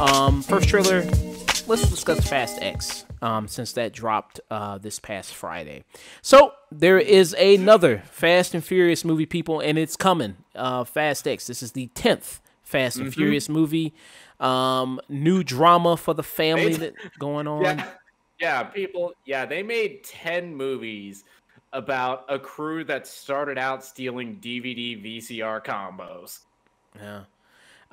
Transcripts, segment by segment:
Um, first trailer. Let's discuss Fast X. Um, since that dropped uh, this past Friday. So there is another Fast and Furious movie, people, and it's coming. Uh, Fast X. This is the tenth Fast and Furious movie. Um, new drama for the family that going on. Yeah, yeah, people. Yeah, they made ten movies about a crew that started out stealing DVD VCR combos. Yeah.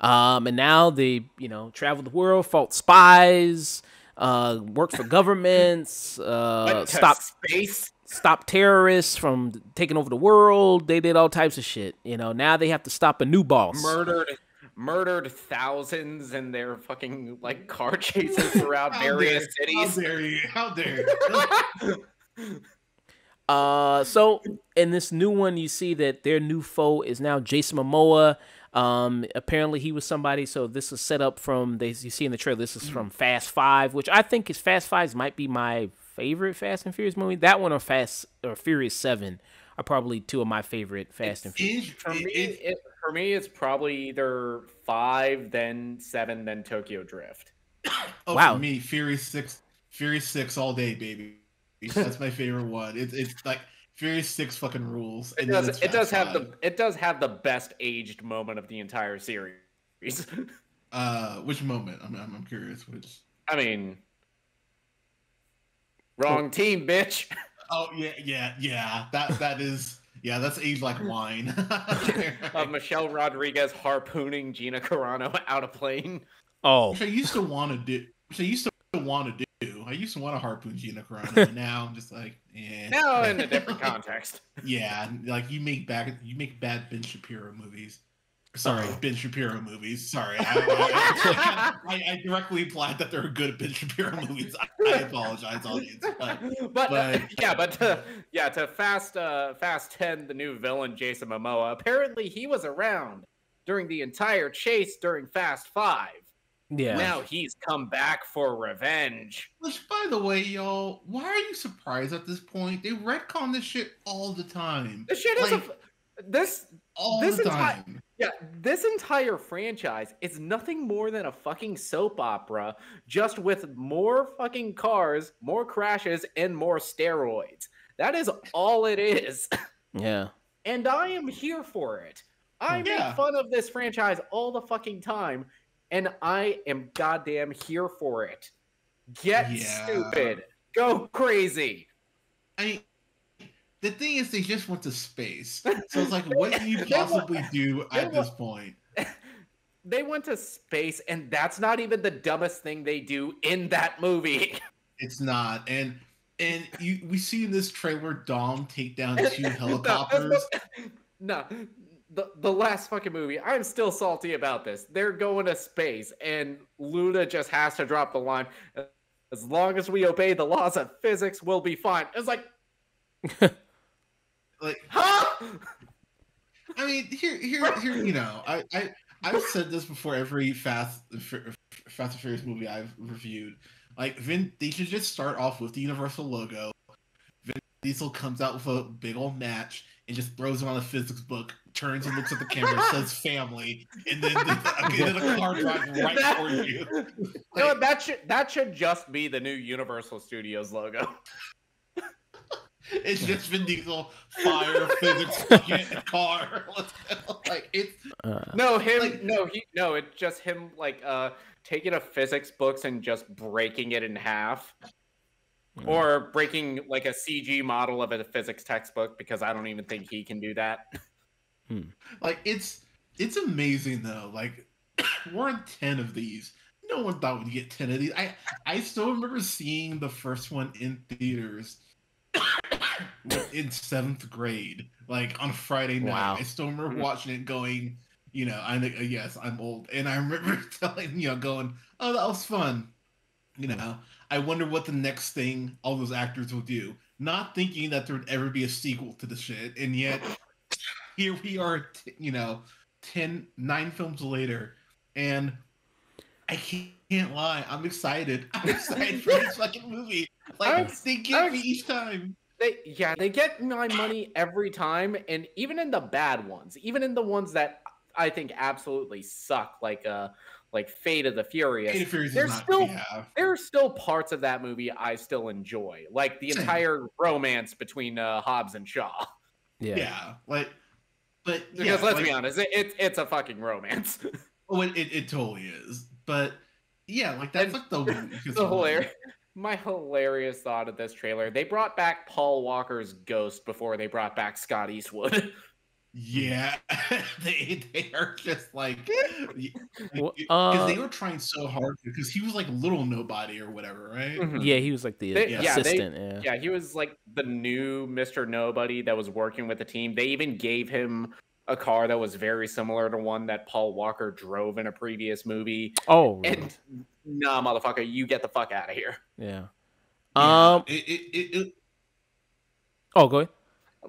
Um, and now they, you know, travel the world, fought spies, uh, work for governments, uh, stop space. stop terrorists from taking over the world. They did all types of shit. You know, now they have to stop a new boss. murdered murdered thousands in their fucking like car chases throughout How various dare- How cities. dare you? How dare you? Uh, so in this new one, you see that their new foe is now Jason Momoa. Um, apparently he was somebody. So this is set up from they you see in the trailer. This is from Fast Five, which I think is Fast Five might be my favorite Fast and Furious movie. That one or Fast or Furious Seven are probably two of my favorite Fast and Furious. For me, is- it, for me, it's probably either five, then seven, then Tokyo Drift. oh, Wow. For me, Furious Six, Furious Six all day, baby. That's my favorite one. It's it's like Furious Six fucking rules. It and then does. It does have Five. the. It does have the best aged moment of the entire series. Uh, which moment? I'm I'm, I'm curious. Which? I mean, wrong team, bitch. Oh yeah, yeah, yeah. That that is yeah. That's aged like wine. Of Michelle Rodriguez harpooning Gina Carano out of plane. Oh, which I used to want to do. Which I used to want to do. I used to want to harpoon Gina Carano. and now I'm just like, eh. Now in a different context. Yeah, like you make bad you make bad Ben Shapiro movies. Sorry, Ben Shapiro movies. Sorry, I, I, I, I directly implied that they're good Ben Shapiro movies. I, I apologize, audience. But but, uh, yeah, but to, yeah, to Fast uh, Fast Ten, the new villain Jason Momoa. Apparently, he was around during the entire chase during Fast Five. yeah. Now he's come back for revenge. which, by the way, y'all, why are you surprised at this point? They retcon this shit all the time. This shit is a, this All This the entire- time. Yeah this entire franchise is nothing more than a fucking soap opera, just with more fucking cars, more crashes, and more steroids. That is all it is. Yeah. and I am here for it. I hmm. Yeah. make fun of this franchise all the fucking time, and I am goddamn here for it. Get Yeah. stupid. Go crazy. I mean, the thing is, they just went to space. So it's like, what can you possibly do at wa- this point? They went to space, and that's not even the dumbest thing they do in that movie. It's not, and and you we see in this trailer Dom take down two No, helicopters. the- No, the the last fucking movie. I'm still salty about this. They're going to space, and Luda just has to drop the line. As long as we obey the laws of physics, we'll be fine. It's like, Like, huh? I mean, here, here, here. You know, I, I, I've said this before. Every Fast, Fast and Furious movie I've reviewed, like Vin, they should just start off with the Universal logo. Vin Diesel comes out with a big old match and just throws it on a physics book, turns and looks at the camera, says "family," and then the, and then the car drives right That- toward you. No, that should that should just be the new Universal Studios logo. It's just Vin Diesel, fire, physics, car. Like it's Uh, No, him. Like- no, he. No, it's just him. Like, uh, taking a physics books and just breaking it in half, or breaking like a CG model of a physics textbook because I don't even think he can do that. like it's it's amazing though. Like we're on ten of these. No one thought we'd get ten of these. I I still remember seeing the first one in theaters in seventh grade, like on Friday night. Wow. I still remember Mhm. watching it, going, you know, I'm like, yes, I'm old, and I remember telling you know, going, oh, that was fun. You know, I wonder what the next thing all those actors will do. Not thinking that there would ever be a sequel to the shit, and yet here we are, t- you know, 10, nine films later, and I can't, can't lie. I'm excited. I'm excited for this fucking movie. Like I'm- they get I'm- me each time. They yeah, they get my money every time, and even in the bad ones, even in the ones that I think absolutely suck, like uh like Fate of the Furious. Fate of Furious is There's not. still- yeah. there are still parts of that movie I still enjoy, like the entire romance between uh, Hobbs and Shaw. Yeah. yeah, like, but Because yeah, let's like, be honest, it, it's it's a fucking romance. Oh, it, it, it totally is. But yeah, like that's And like the weakest the one. hilarious, my hilarious thought of this trailer: they brought back Paul Walker's ghost before they brought back Scott Eastwood. Yeah, they they are just like Well, because uh, they were trying so hard because he was like little nobody or whatever, right? Mhm. Yeah, he was like the They- uh, yeah, they- assistant. yeah. Yeah, he was like the new Mr. Nobody that was working with the team. They even gave him a car that was very similar to one that Paul Walker drove in a previous movie. Oh, really? And nah, motherfucker, you get the fuck out of here. yeah. Yeah, Um. it, it, it, it- Oh, go ahead.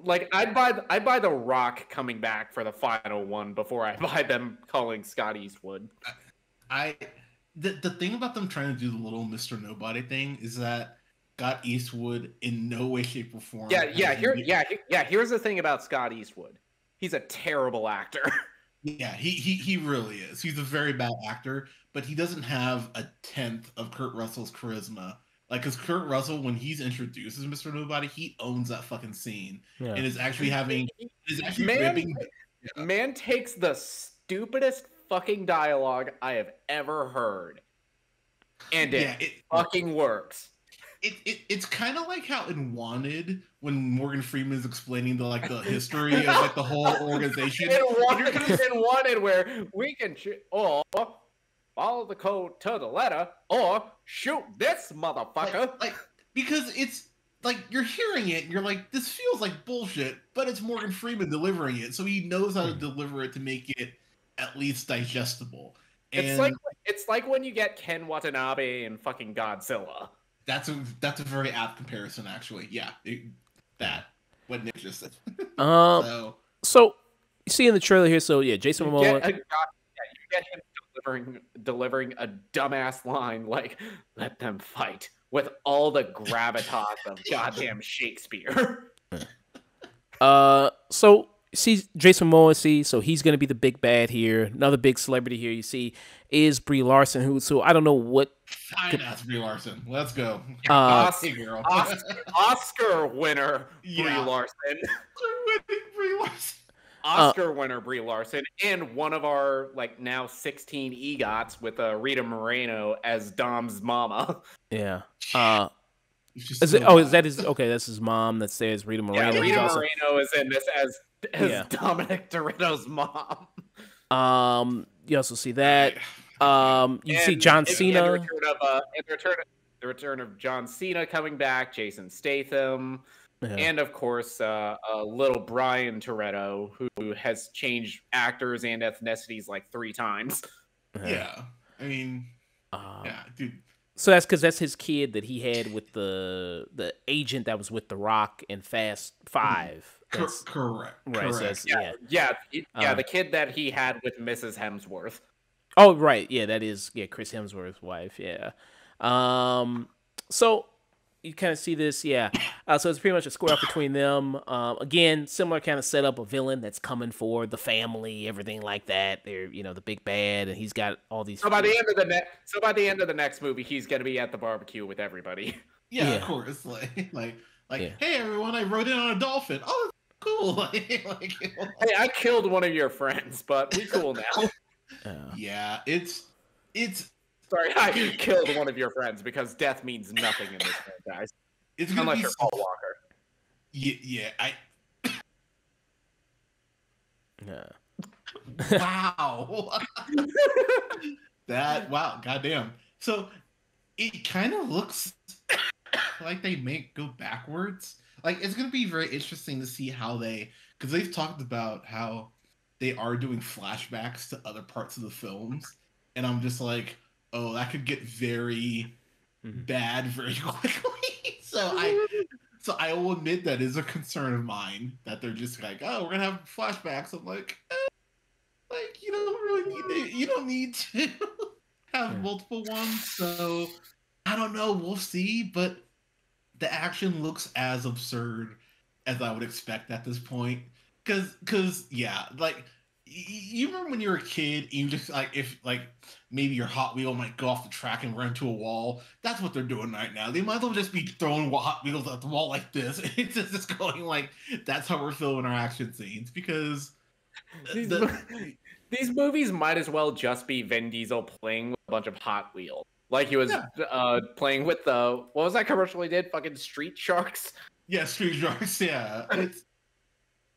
Like I'd buy th- I'd buy The Rock coming back for the final one before I buy them calling Scott Eastwood. I the the thing about them trying to do the little Mister Nobody thing is that Scott Eastwood in no way, shape, or form. Yeah, yeah, here any- yeah, he- yeah, here's the thing about Scott Eastwood. He's a terrible actor. Yeah, he, he he really is. He's a very bad actor, but he doesn't have a tenth of Kurt Russell's charisma. Like, cause Kurt Russell, when he's introduced as Mr. Nobody, he owns that fucking scene Yeah. and is actually having is actually Man- ripping. Man takes the stupidest fucking dialogue I have ever heard. And it Yeah, it, fucking works. it, it it's kind of like how in Wanted when Morgan Freeman is explaining the like the history of like the whole organization. In You're wanted, in wanted where we can sh- or oh, follow the code to the letter or shoot this motherfucker. like, like because it's like you're hearing it and you're like this feels like bullshit but it's morgan freeman delivering it so he knows how to deliver it to make it at least digestible and it's like it's like when you get Ken Watanabe in fucking Godzilla. that's a that's a very apt comparison actually yeah it, that what nick just said Um. so So you see in the trailer here. So yeah, Jason You Momoa. get, a, yeah, you get him delivering delivering a dumbass line like "Let them fight" with all the gravitas of goddamn Shakespeare. Uh, so see Jason Momoa. See, so he's gonna be the big bad here. Another big celebrity here. You see is Brie Larson, who so I don't know what. fine ass Brie Larson let's go Uh, hey girl Oscar, Oscar winner Brie Yeah. Larson, Winning Brie Larson. Oscar winner Brie Larson, and one of our like now sixteen egots with uh, Rita Moreno as Dom's mama. Yeah. Uh, It's just is it? Oh, is bad. that his? Okay, that's his mom. That says Rita Moreno. Yeah, Rita also- Moreno is in this as as Yeah. Dominic Toretto's mom. Um, you also see that. Um, you see John and- and Cena. the return of uh, and the return, the return of John Cena coming back, Jason Statham, Yeah. and of course, uh, uh, little Brian Toretto, who, who has changed actors and ethnicities like three times. yeah i mean Um, yeah dude So that's because that's his kid that he had with the the agent that was with The Rock in Fast Five. Cor- That's, correct right. correct. So that's, Yeah, yeah. yeah, it- yeah. Uh, the kid that he had with Mrs. Hemsworth. Oh, right. Yeah, that is yeah Chris Hemsworth's wife. Yeah. Um. So you kind of see this, yeah. Uh, so it's pretty much a square up between them. Um, again, similar kind of setup, a villain that's coming for the family, everything like that. They're you know the big bad, and he's got all these. So by the end of the next, so by the end of the next movie, he's gonna be at the barbecue with everybody. Yeah, Yeah. of course. Like, like, like, Yeah. hey everyone, I rode in on a dolphin. Oh, cool. like, like, Hey, I killed one of your friends, but we cool now. Uh, yeah, it's, it's, Sorry, I killed one of your friends because death means nothing in this franchise. it's gonna Unless be. you're Paul Walker. Yeah, yeah. I yeah. wow. that wow, goddamn. So it kind of looks like they may go backwards. Like it's gonna be very interesting to see how they, because they've talked about how they are doing flashbacks to other parts of the films, and I'm just like, oh, that could get very Mhm. bad very quickly. so I, so I will admit that is a concern of mine that they're just like, oh, we're gonna have flashbacks. I'm like, eh, like you don't really need to, you don't need to have Yeah. multiple ones, so I don't know. We'll see, but the action looks as absurd as I would expect at this point. Cause, cause, yeah, like you remember when you were a kid, and you just like if like maybe your Hot Wheel might go off the track and run into a wall. That's what they're doing right now. They might as well just be throwing Hot Wheels at the wall like this. It's just going like that's how we're filming our action scenes because These, the- mo- these movies might as well just be Vin Diesel playing with a bunch of Hot Wheels. Like he was Yeah. uh, playing with the what was that commercial he did? Fucking Street Sharks. Yeah, Street Sharks. Yeah, it's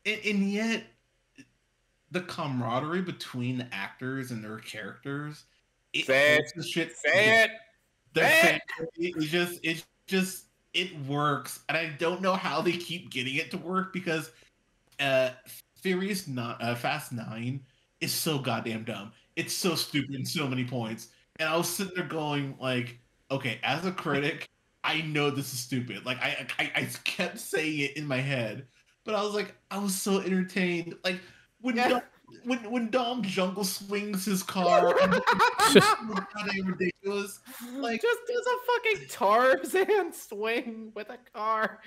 and, and yet the camaraderie between the actors and their characters. It Say it. shit. Say it. Say family, it just it just it works, and I don't know how they keep getting it to work because uh Furious not uh, Fast Nine is so goddamn dumb. It's so stupid in so many points, and I was sitting there going like, okay, as a critic. I know this is stupid. Like I, I, I kept saying it in my head, but I was like, I was so entertained. Like when Yeah. Dom, when when Dom Jungle swings his car, and it's so goddamn ridiculous. Like just does a fucking Tarzan swing with a car.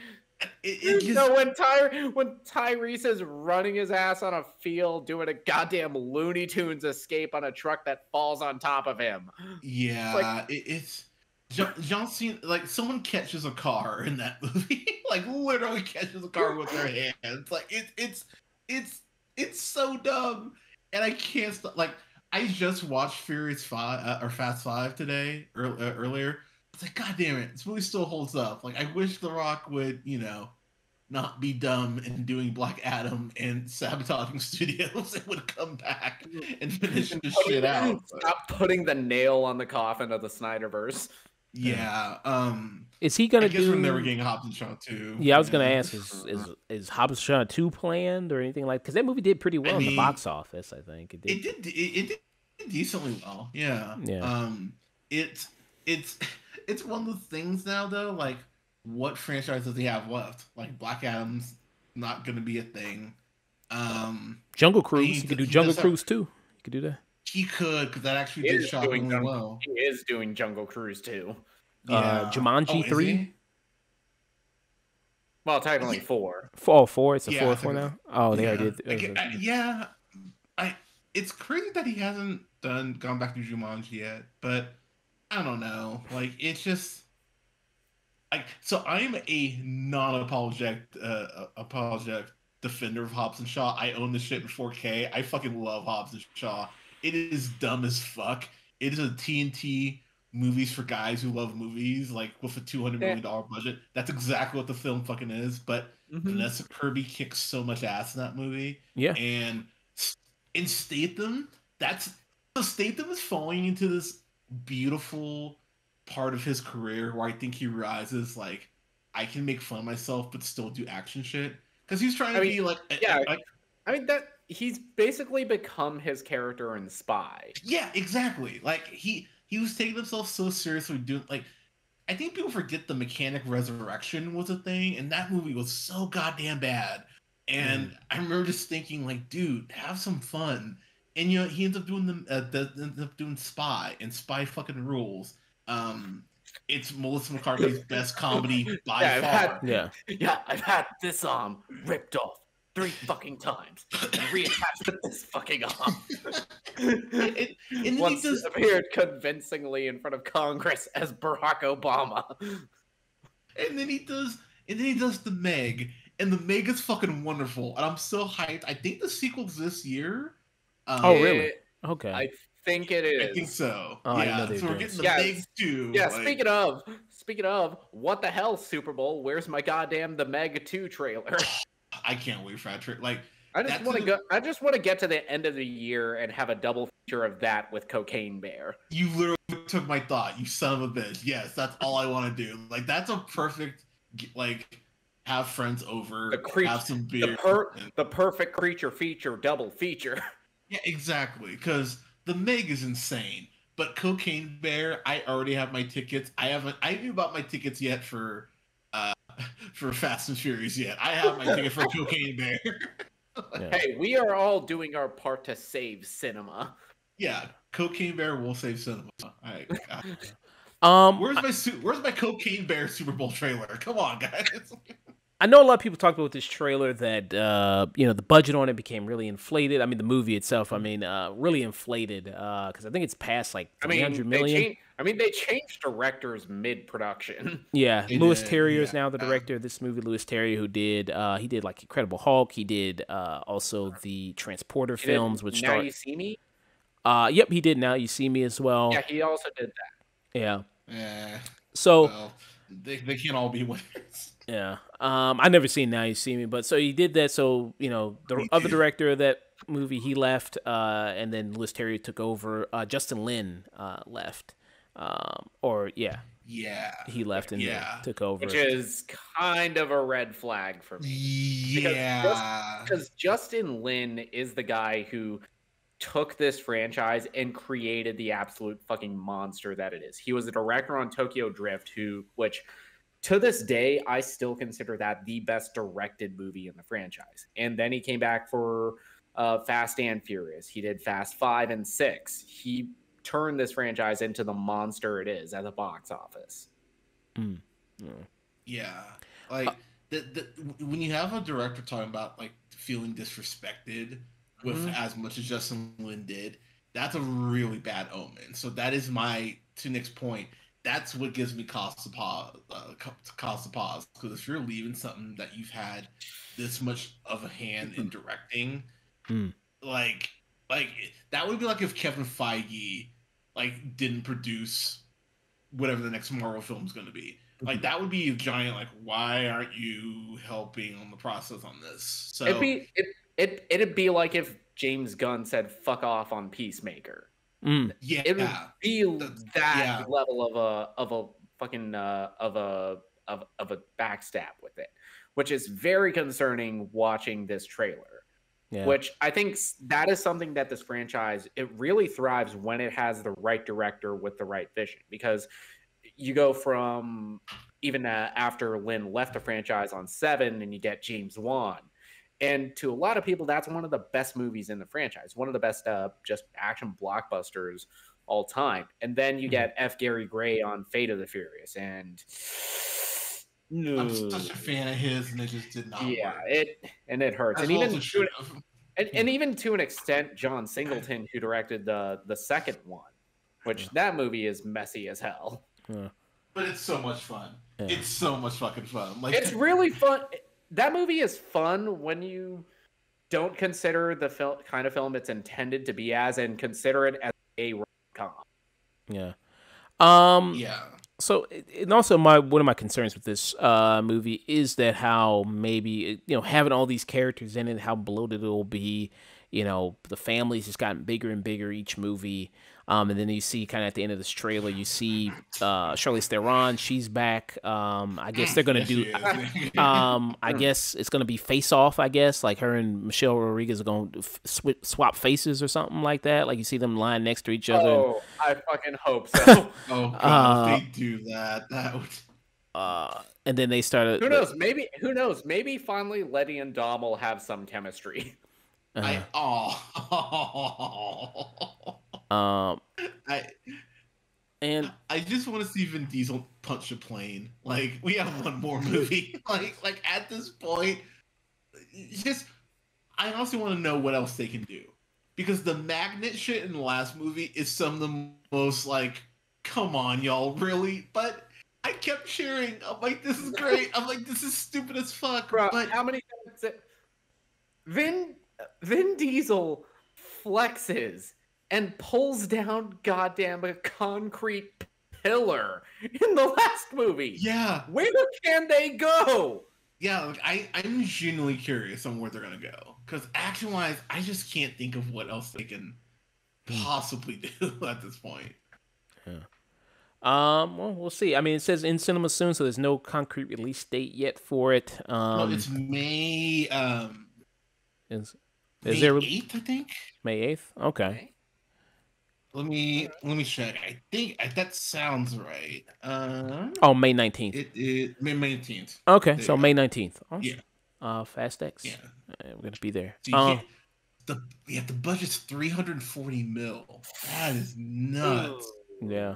it, it just, no, when Ty when Tyrese is running his ass on a field doing a goddamn Looney Tunes escape on a truck that falls on top of him. yeah, it, it's John, John Cena. Like someone catches a car in that movie, like literally catches a car with their hands. Like it, it's it's it's so dumb, and I can't stop. Like I just watched Furious Five uh, or Fast Five today uh, earlier. It's like, God damn it, this movie still holds up. Like I wish The Rock would, you know, not be dumb and doing Black Adam and sabotaging studios and would come back and finish this shit out. Stop putting the nail on the coffin of the Snyderverse. Yeah. Um Is he gonna I guess do? we're never getting Hobbs and Shaw too. Yeah, I was gonna ask is is is Hobbs and Shaw two planned or anything like? Because that movie did pretty well in the box office. I think it did. It did. It, it did decently well. Yeah. Yeah. Um. It's it's it's one of those things now though. Like, what franchise does he have left? Like Black Adam's not gonna be a thing. Um. Jungle he Cruise. You could do Jungle does have- Cruise too. You could do that. He could, because that actually He did is shot really Jungle- well. He is doing Jungle Cruise too. Uh, Jumanji Oh, is 3? he? Well, technically four. Four, oh, four. It's a Yeah, I fourth one now. Oh, they yeah. already did. Like, it was yeah, I. It's crazy that he hasn't done gone back to Jumanji yet, but I don't know. Like it's just like so. I'm a non-apologetic uh, apologetic defender of Hobbs and Shaw. I own this shit in 4K. I fucking love Hobbs and Shaw. It is dumb as fuck. It is a TNT movies for guys who love movies, like with a two hundred million dollar budget. That's exactly what the film fucking is. But mm-hmm. Vanessa Kirby kicks so much ass in that movie, yeah. and in Statham, that's so Statham is falling into this beautiful part of his career where I think he realizes like I can make fun of myself but still do action shit because he's trying to I mean, be like yeah. like I mean that he's basically become his character in Spy. Yeah, exactly. Like he he was taking himself so seriously doing like I think people forget the mechanic resurrection was a thing, and that movie was so goddamn bad. And I remember just thinking, like, dude, have some fun. And you know, he ends up doing the, uh, the ends up doing Spy, and Spy fucking rules. Um, it's Melissa McCarthy's best comedy by Yeah, I've far. had- Yeah. Yeah, I've had this arm ripped off three fucking times and reattached this fucking arm. and, and then he Once does appeared convincingly in front of Congress as Barack Obama. And then he does, and then he does the Meg, and the Meg is fucking wonderful, and I'm so hyped. I think the sequel's this year. Um, Oh, really? It- Okay. I think it is. I think so. Oh, I yeah, know so were we're doing getting the Yeah, Meg too. Yeah, like- speaking of, speaking of, what the hell, Super Bowl? Where's my goddamn the Meg 2 trailer? I can't wait for that trip. Like, I just want to go. I just want to get to the end of the year and have a double feature of that with Cocaine Bear. you literally took my thought. You son of a bitch. Yes, that's all I want to do. Like, that's a perfect, like, have friends over, The creep- have some beer. The per and- the perfect creature feature double feature. Yeah, exactly. Because the Meg is insane. But Cocaine Bear, I already have my tickets. I haven't. I haven't bought my tickets yet for, uh, for Fast and Furious yet. I have my ticket for Cocaine Bear. Yeah. Hey, we are all doing our part to save cinema. yeah, Cocaine Bear will save cinema. I, I, Um, where's my su- Where's my Cocaine Bear Super Bowl trailer? Come on, guys. I know a lot of people talked about this trailer that uh, you know the budget on it became really inflated. I mean, the movie itself, I mean, uh, really inflated because I think it's past like I mean, hundred they million. changed, I mean, they changed directors mid-production. Yeah, They Louis did, Terrier is yeah. now the director of this movie. Louis Leterrier, who did uh, he did like Incredible Hulk. He did uh, also the Transporter He films, which now start. you see me. Uh, yep, he did. Now you see me as well. Yeah, he also did that. Yeah. Yeah. So well, they they can't all be winners. Yeah. Um, I never seen Now You See Me, but so he did that. So you know, the Me other too. director of that movie he left, uh, and then Louis Terry took over. Uh, Justin Lin uh, left, um, or yeah, Yeah. he left and Yeah. took over. Which is kind of a red flag for me. Yeah. Because Justin Lin is the guy who took this franchise and created the absolute fucking monster that it is. He was a director on Tokyo Drift, who, which to this day, I still consider that the best directed movie in the franchise. And then he came back for uh, Fast and Furious. He did Fast Five and Six. He turned this franchise into the monster it is at the box office. Mm. Yeah. Yeah, like the, the when you have a director talking about like feeling disrespected with Mhm. as much as Justin Lin did, that's a really bad omen. So that is my to Nick's point. That's what gives me cause to pause. Uh, cause to pause because if you're leaving something that you've had this much of a hand in directing, Mm. like like that would be like if Kevin Feige like didn't produce whatever the next Marvel film is going to be. Like that would be a giant like why aren't you helping on the process on this? So It'd be it, it it'd be like if James Gunn said "fuck off" on Peacemaker. Mm. yeah, It would be That's- that yeah. level of a of a fucking uh, of a of, of a backstab with it, which is very concerning watching this trailer. Yeah. Which I think that is something that this franchise it really thrives when it has the right director with the right vision because you go from even uh, after Lin left the franchise on seven and you get James Wan. And to a lot of people, that's one of the best movies in the franchise, one of the best uh, just action blockbusters all time. And then you Mhm. get F. Gary Gray on Fate of the Furious, and I'm such a fan of his, and it just did not. yeah, work. it and it hurts. As and well even as to, should and, and even to an extent, John Singleton, who directed the the second one, which that movie is messy as hell. Yeah. but it's so much fun. Yeah. It's so much fucking fun. Like It's really fun. That movie is fun when you don't consider the film kind of film it's intended to be as, and consider it as a rom com. Yeah. Um. yeah. So and also my one of my concerns with this uh movie is that how maybe you know having all these characters in it how bloated it will be you know the families just gotten bigger and bigger each movie um and then you see kind of at the end of this trailer you see uh Charlize Theron she's back um I guess they're gonna Yes, do um I guess it's gonna be face off I guess like her and Michelle Rodriguez are going to sw- swap faces or something like that like you see them lying next to each other and- Oh, I fucking hope so. oh god, Uh, if they do that, that would. uh and then they started who knows? Maybe who knows? Maybe finally Letty and Dom will have some chemistry. I uh, oh. um I and I just want to see Vin Diesel punch a plane. Like we have one more movie. like like at this point, just I also want to know what else they can do because the magnet shit in the last movie is some of the most like, come on, y'all, really? But I kept cheering. I'm like, this is great. I'm like, this is stupid as fuck. Bro, but how many times it- Vin Vin Diesel flexes and pulls down goddamn a concrete pillar in the last movie. yeah, Where can they go? yeah. Like I I'm genuinely curious on where they're gonna go because action wise, I just can't think of what else they can possibly do at this point. Yeah. um well we'll see i mean it says in cinema soon so there's no concrete release date yet for it um well, it's May um is, May is there eighth, I think. may 8th okay Let me let me check. I think I, that sounds right. Uh, oh may 19th it it May nineteenth. okay there so may 19th awesome. Yeah. uh fast x Yeah. Uh, we're gonna be there So um, the yeah the budget's 340 mil. That is nuts. Yeah.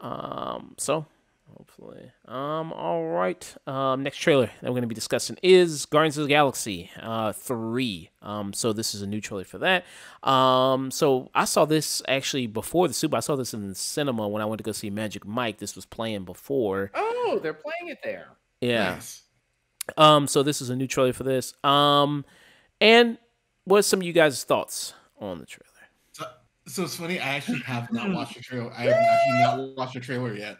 Um. So hopefully. Um. All right. Um. Next trailer that we're going to be discussing is Guardians of the Galaxy. Uh. Three. Um. So this is a new trailer for that. Um. So I saw this actually before the Super. I saw this in the cinema when I went to go see Magic Mike. This was playing before. Oh, they're playing it there. Yeah. Nice. Um. So this is a new trailer for this. Um. And what's some of you guys' thoughts on the trailer? So, so it's funny. I actually have not watched the trailer. I have actually not watched the trailer yet.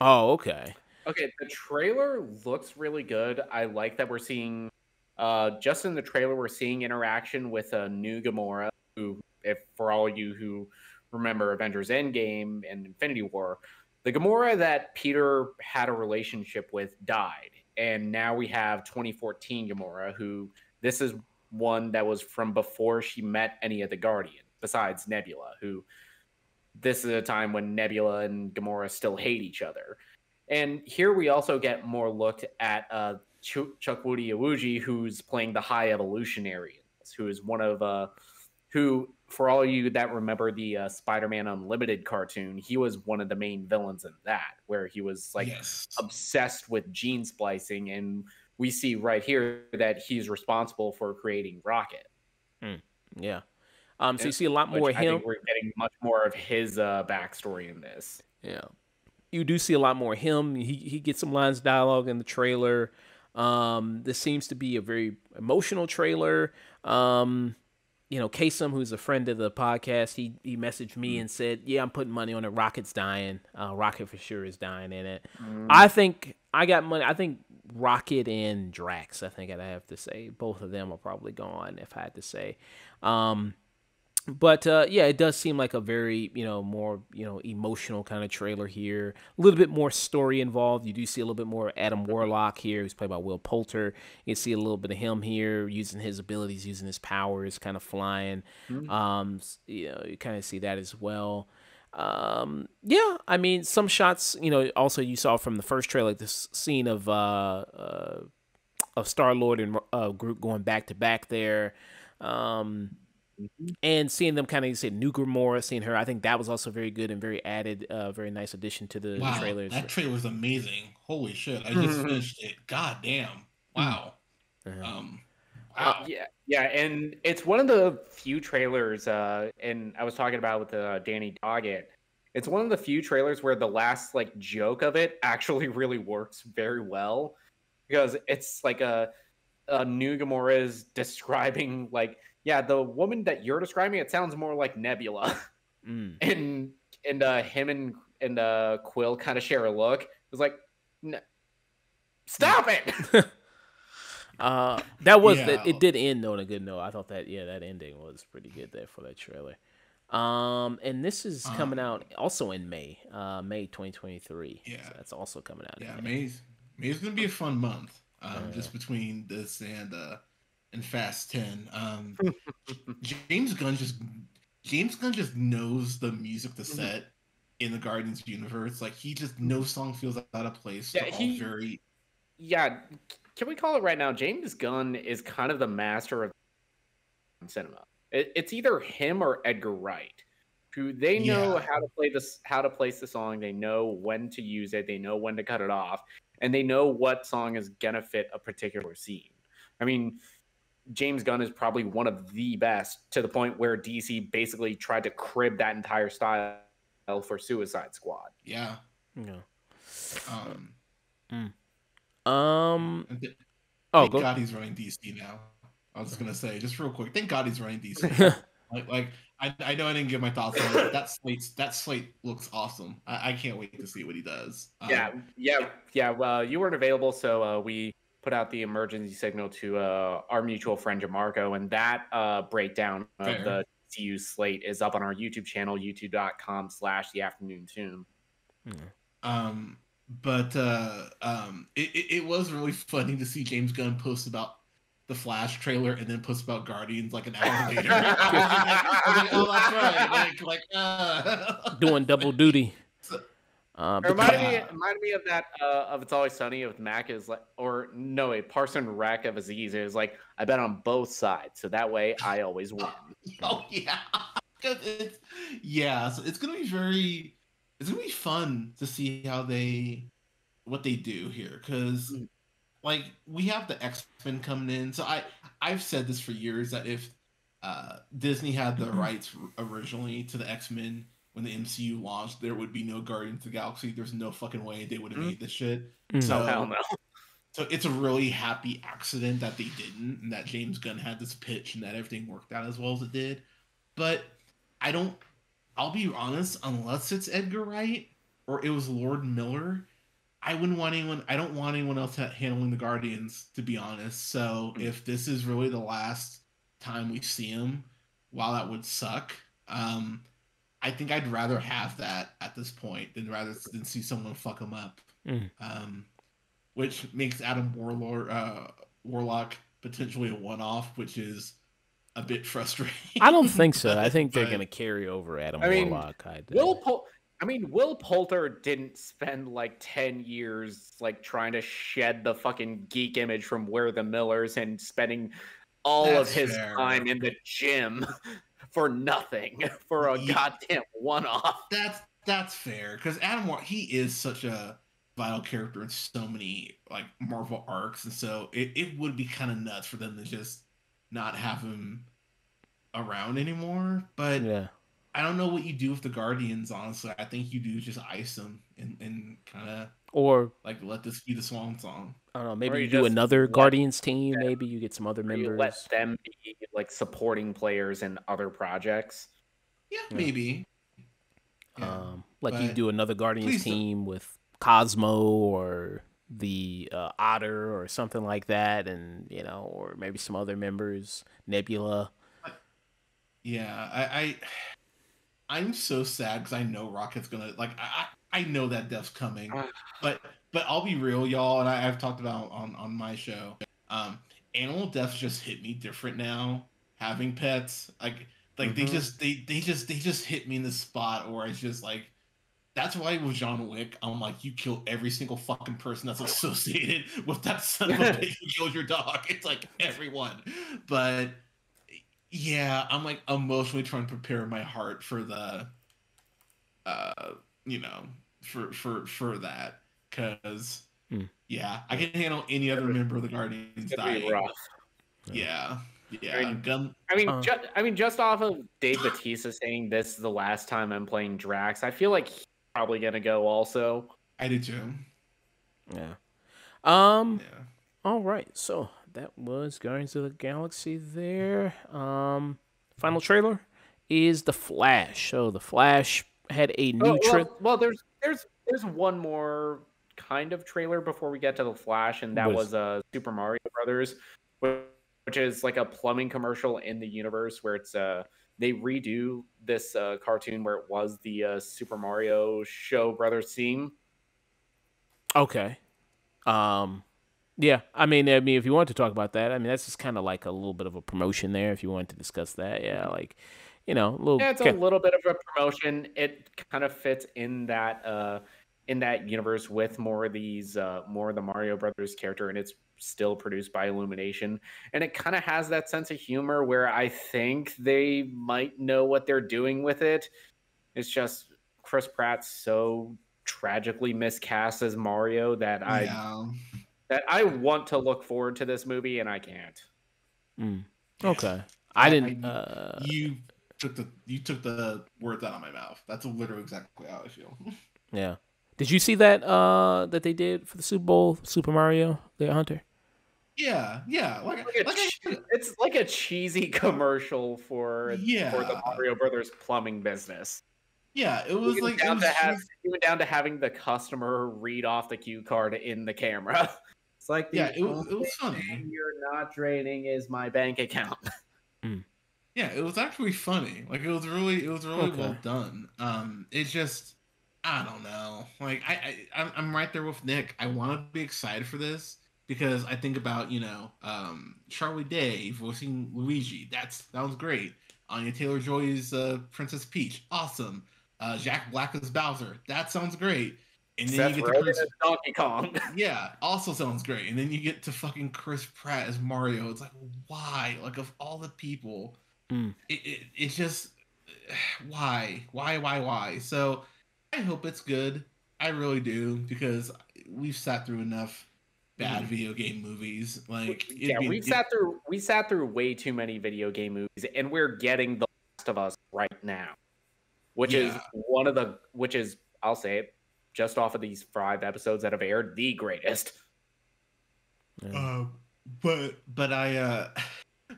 Oh, okay. Okay, the trailer looks really good. I like that we're seeing, uh, just in the trailer, we're seeing interaction with a new Gamora. Who, if for all you who remember Avengers Endgame and Infinity War, the Gamora that Peter had a relationship with died, and now we have 2014 Gamora, who this is one that was from before she met any of the Guardians, besides Nebula, who this is a time when Nebula and Gamora still hate each other. And here we also get more looked at uh, Ch- Chukwudi Iwuji, who's playing the High Evolutionary, who is one of uh, who, for all of you that remember the uh, Spider-Man Unlimited cartoon, he was one of the main villains in that, where he was like yes. obsessed with gene splicing, and we see right here that he's responsible for creating Rocket. Yeah. Um. So you see a lot more I him. think we're getting much more of his uh, backstory in this. Yeah. You do see a lot more of him. He he gets some lines of dialogue in the trailer. Um, this seems to be a very emotional trailer. Um, you know, Kasem, who's a friend of the podcast, he he messaged me and said, "Yeah, I'm putting money on it. Rocket's dying. Uh, Rocket for sure is dying in it. I think I got money. I think Rocket and Drax. I think I'd have to say both of them are probably gone. If I had to say, um, but uh, yeah, it does seem like a very you know more you know emotional kind of trailer here. A little bit more story involved. You do see a little bit more Adam Warlock here, who's played by Will Poulter. You see a little bit of him here, using his abilities, using his powers, kind of flying. Um, you know, you kind of see that as well. Um, yeah, I mean, some shots. You know, also you saw from the first trailer this scene of uh, uh of Star Lord and uh, group going back to back there. Um, and seeing them kind of you said new Gamora, seeing her, I think that was also very good and very added, uh, very nice addition to the Wow, trailers. that trailer was amazing. Holy shit! I just Mhm. finished it. God damn! Wow. Uh-huh. Um, Uh, wow. yeah, yeah, and it's one of the few trailers, uh, and I was talking about with uh, Danny Doggett. It's one of the few trailers where the last like joke of it actually really works very well because it's like a a new Gamora is describing like yeah the woman that you're describing it sounds more like Nebula Mm. and and uh, him and and uh, Quill kind of share a look. It was like, "N- stop it. Uh, that was Yeah. that. It did end on a good note. I thought that yeah, that ending was pretty good there for that trailer. Um, and this is coming out also in May, uh, May 2023. Yeah. so that's also coming out. Yeah, May. May's May's gonna be a fun month. Um, Yeah. just between this and uh and Fast Ten. Um, James Gunn just James Gunn just knows the music to Mm-hmm. set in the Guardians universe. Like he just no song feels out of place. Yeah, he- very yeah, can we call it right now? James Gunn is kind of the master of cinema. It, it's either him or Edgar Wright, who they know Yeah. how to play this, how to place the song. They know when to use it. They know when to cut it off, and they know what song is gonna fit a particular scene. I mean, James Gunn is probably one of the best to the point where DC basically tried to crib that entire style for Suicide Squad. yeah. Yeah. Um, Um. th- Oh, thank go. God he's running DC now. I was just gonna say just real quick. Thank God he's running DC. like like I, I know I didn't give my thoughts on it. That slate that slate looks awesome. I, I can't wait to see what he does. Um, Yeah, yeah, yeah. Well, you weren't available, so uh, we put out the emergency signal to uh, our mutual friend Jamarco, and that uh, breakdown of Fair. the CU slate is up on our YouTube channel, youtube.com slash the afternoon tune. Um, but uh, um, it, it, it was really funny to see James Gunn post about the Flash trailer and then post about Guardians like an hour later. I was like, oh, that's right. Like, like uh... Doing double duty. Uh, It reminded me, it reminded me of that uh, of It's Always Sunny with Mac is like, or no, a Parks and Rec of Aziz. It was like I bet on both sides, so that way I always win. Oh yeah, 'Cause it's, yeah. So it's gonna be very. It's gonna be fun to see how they, what they do here, because, Mm. like, we have the X Men coming in. So I, I've said this for years that if, uh, Disney had the rights originally to the X Men when the MCU launched, there would be no Guardians of the Galaxy. There's no fucking way they would have Mm. made this shit. Mm. So Oh hell no! so it's a really happy accident that they didn't, and that James Gunn had this pitch and that everything worked out as well as it did. But I don't. I'll be honest, unless it's Edgar Wright or it was Lord Miller, I wouldn't want anyone. I don't want anyone else handling the Guardians, to be honest. So if this is really the last time we see him, while that would suck, um, I think I'd rather have that at this point than rather than see someone fuck him up. Mm. Um, which makes Adam Warlord, uh, Warlock potentially a one-off, which is a bit frustrating. I don't think so. I think they're going to carry over Adam I mean, Warlock. I, Will Pol- I mean, Will Poulter didn't spend like ten years like trying to shed the fucking geek image from We're the Millers and spending all That's of his fair. time in the gym for nothing for a Yeah. goddamn one-off. That's that's fair because Adam War he is such a vital character in so many like Marvel arcs, and so it, it would be kind of nuts for them to just not have him around anymore. But yeah. I don't know what you do with the Guardians. Honestly, I think you do just ice them and, and kind of Or like let this be the swan song. I don't know. Maybe you you do another let- Guardians team. Maybe you get some other Or you members. let them be like supporting players in other projects. Yeah, Yeah. maybe. Yeah. Um, like you do another Guardians please don't- team with Cosmo or the uh, Otter or something like that, and you know, or maybe some other members, Nebula. Yeah, I, I I'm so sad because I know Rocket's gonna like I I know that death's coming, Ah. but but I'll be real, y'all, and I, I've talked about on on my show. Um, animal deaths just hit me different now. Having pets, like like they Mhm. just they they just they just hit me in the spot where it's just like. That's why with John Wick, I'm like, you kill every single fucking person that's associated with that son of a bitch who killed your dog. It's like everyone. But yeah, I'm like emotionally trying to prepare my heart for the, uh, you know, for for for that, because Hmm. yeah, I can handle any other member of the Guardians It's gonna be dying. rough. Yeah, yeah, I mean, gun. I mean, Uh. ju- I mean, just off of Dave Batista saying this is the last time I'm playing Drax, I feel like he's probably gonna go also. I did too. Yeah. Um. Yeah. All right. So that was Guardians of the Galaxy. There. Um. Final trailer is the Flash. So the Flash had a new Oh, trailer. well, well, there's there's there's one more kind of trailer before we get to the Flash, and that What is- was uh Super Mario Brothers, which is like a plumbing commercial in the universe where it's uh they redo this uh, cartoon where it was the uh, Super Mario Show Brothers theme. Okay. Um. Yeah. I mean, I mean, if you want to talk about that, I mean, that's just kind of like a little bit of a promotion there. If you want to discuss that, yeah, like, you know, a little. Yeah, it's ca- a little bit of a promotion. It kind of fits in that uh in that universe with more of these uh more of the Mario Brothers character and it's still produced by Illumination. And it kind of has that sense of humor where I think they might know what they're doing with it. It's just Chris Pratt's so tragically miscast as Mario that I yeah. that I want to look forward to this movie and I can't. Mm. Okay. I I- didn't. I- Uh, you took the you took the words out of my mouth. That's literally exactly how I feel. yeah. Did you see that? Uh, that they did for the Super Bowl, Super Mario, the Hunter. yeah, yeah. Like, Like a like I it's like a cheesy commercial for yeah. for the Mario Brothers plumbing business. yeah, it was even like it down was to have, just- even down to having the customer read off the cue card in the camera. It's like the Yeah, it was- it was funny. You're not draining is my bank account. Yeah, it was actually funny. Like it was really it was really Okay. well done. Um, it's just I don't know. Like I, I I'm- I'm right there with Nick. I want to be excited for this because I think about you know um Charlie Day voicing Luigi. That's that was great. Anya Taylor Joy's uh, Princess Peach, awesome. Uh, Jack Black as Bowser, that sounds great. And then Seth you get to Rogen Chris, Donkey Kong. yeah, also sounds great. And then you get to fucking Chris Pratt as Mario. It's like, why? Like of all the people, Mm. it, it it's just why, why, why, why? So I hope it's good. I really do because we've sat through enough bad Mhm. video game movies. Like, yeah, we've sat through we sat through way too many video game movies, and we're getting the Last of Us right now, which is one of the which is I'll say it just off of these five episodes that have aired, the greatest. Yeah. Uh, but but I uh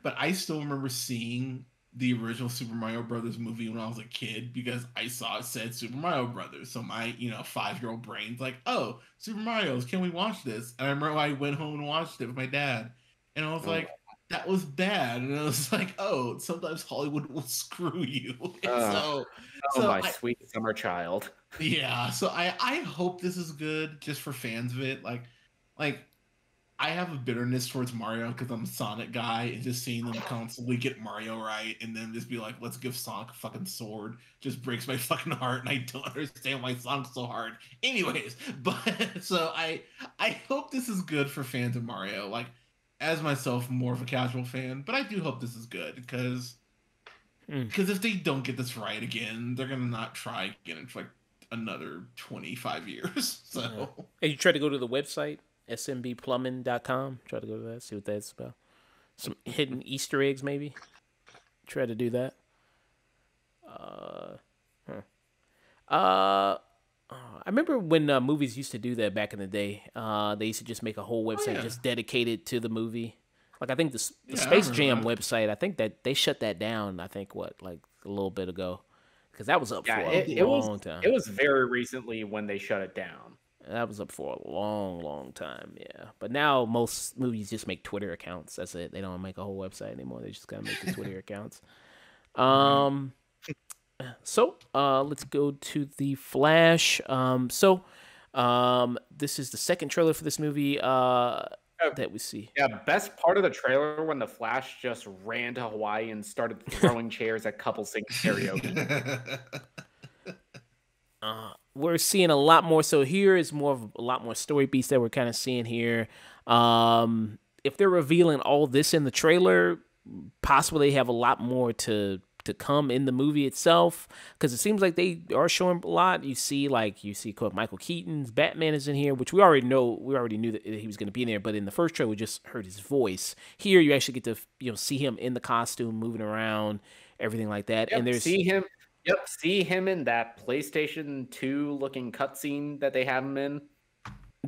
but I still remember seeing the original Super Mario Brothers movie when I was a kid because I saw it said Super Mario Brothers. So my, you know, five year old brain's like, oh, Super Mario's, can we watch this? And I remember I went home and watched it with my dad. And I was Oh. like, that was bad. And I was like, oh, sometimes Hollywood will screw you. Uh. so Oh So my I- sweet summer child. yeah, so I I hope this is good just for fans of it. Like like I have a bitterness towards Mario because I'm a Sonic guy and just seeing them constantly get Mario right and then just be like, let's give Sonic a fucking sword just breaks my fucking heart and I don't understand why Sonic's so hard. Anyways, but so I I hope this is good for fans of Mario. Like as myself, more of a casual fan, but I do hope this is good because Mm. because if they don't get this right again, they're gonna not try again for like another 25 years. So and you try to go to the website smbplumbing.com. Try to go to that, see what that's about. Some hidden Easter eggs, maybe. Try to do that. Uh, huh. Uh, I remember when uh, movies used to do that back in the day. Uh, they used to just make a whole website yeah. just dedicated to the movie. Like I think the, the Yeah, Space Jam that. website. I think that they shut that down. I think what like a little bit ago, because that was up Yeah, for a it, it long was time. it was very recently when they shut it down. That was up for a long, long time. Yeah, but now most movies just make Twitter accounts. That's it. They don't make a whole website anymore. They just gotta make the Twitter accounts. Um, so uh, let's go to the Flash. Um, so um, this is the second trailer for this movie uh that we see. Yeah, best part of the trailer when the Flash just ran to Hawaii and started throwing chairs at couples singing karaoke. uh, we're seeing a lot more. So here is more of a lot more story beats that we're kind of seeing here. Um, if they're revealing all this in the trailer, possibly they have a lot more to to come in the movie itself because it seems like they are showing a lot. You see, like you see, quote, Michael Keaton's Batman is in here, which we already know. We already knew that he was going to be in there, but in the first trailer, we just heard his voice. Here, you actually get to you know see him in the costume, moving around, everything like that. Yep, and there's see him. Yep, see him in that PlayStation 2 looking cutscene that they have him in.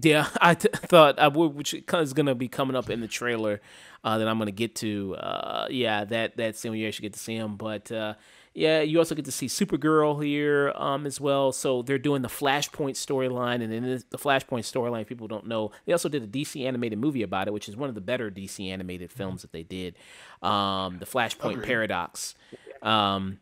Yeah, I t- thought I would, which is going to be coming up in the trailer uh, that I'm going to get to. Uh, yeah, that that scene where you actually get to see him. But uh, yeah, you also get to see Supergirl here um, as well. So they're doing the Flashpoint storyline, and in the Flashpoint storyline, people don't know they also did a DC animated movie about it, which is one of the better DC animated films that they did. Um, the Flashpoint Paradox. Um,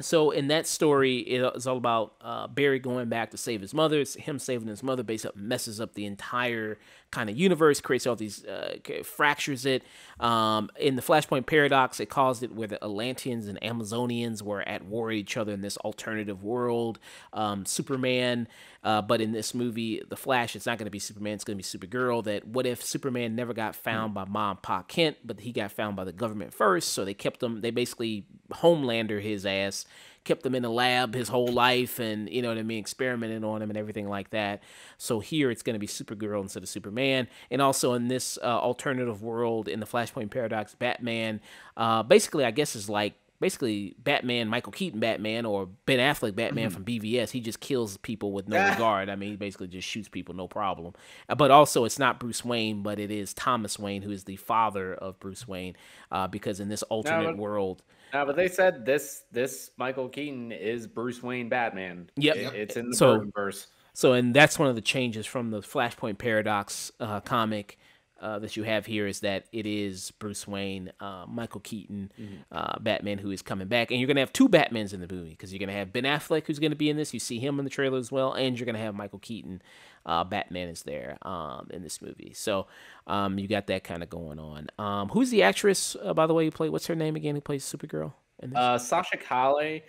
so in that story, it is all about uh, Barry going back to save his mother. It's him saving his mother basically messes up the entire kind of universe, creates all these uh, fractures it. Um, in the Flashpoint paradox, it caused it where the Atlanteans and Amazonians were at war with each other in this alternative world. Um, Superman, uh, but in this movie, the Flash, it's not going to be Superman. It's going to be Supergirl. That what if Superman never got found by Mom Pa Kent, but he got found by the government first? So they kept him. They basically Homelander his ass kept him in a lab his whole life and you know what I mean, experimented on him and everything like that. So here it's going to be Supergirl instead of Superman, and also in this uh, alternative world in the Flashpoint paradox, Batman, uh, basically I guess is like basically Batman, Michael Keaton Batman, or Ben Affleck Batman from BVS. He just kills people with no Ah. regard. I mean, he basically just shoots people, no problem. Uh, But also, it's not Bruce Wayne, but it is Thomas Wayne, who is the father of Bruce Wayne, uh, because in this alternate world. No, but they said this this Michael Keaton is Bruce Wayne Batman. Yep. It- it's in the So- verse. So, and that's one of the changes from the Flashpoint Paradox uh, comic uh, that you have here is that it is Bruce Wayne, uh, Michael Keaton, uh, Batman, who is coming back, and you're gonna have two Batmans in the movie because you're gonna have Ben Affleck, who's gonna be in this. You see him in the trailer as well, and you're gonna have Michael Keaton, uh, Batman is there um, in this movie. So, um, you got that kind of going on. Um, who's the actress, uh, by the way, who played? What's her name again? Who plays Supergirl? In this? Uh, Sasha Calle,